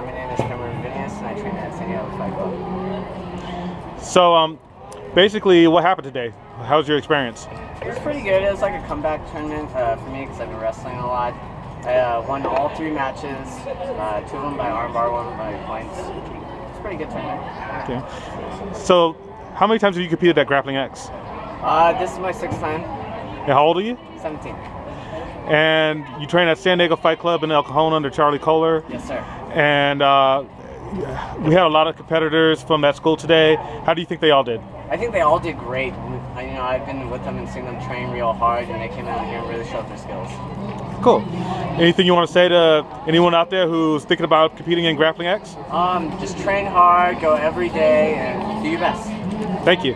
Uh, my name is Cameron Vinius, and I train at San Diego Fight Club. So, um, basically, what happened today? How was your experience? It was pretty good. It was like a comeback tournament uh, for me because I've been wrestling a lot. I uh, won all three matches, uh, two of them by armbar, one by points. It's a pretty good tournament. Okay. So, how many times have you competed at Grappling X? Uh, this is my sixth time, And how old are you? 17. And you train at San Diego Fight Club in El Cajon under Charlie Kohler. Yes, sir. And uh, we had a lot of competitors from that school today. How do you think they all did? I think they all did great. I, you know, I've been with them and seen them train real hard, and they came out here and really showed their skills. Cool. Anything you want to say to anyone out there who's thinking about competing in Grappling X? Um, just train hard, go every day, and do your best. Thank you.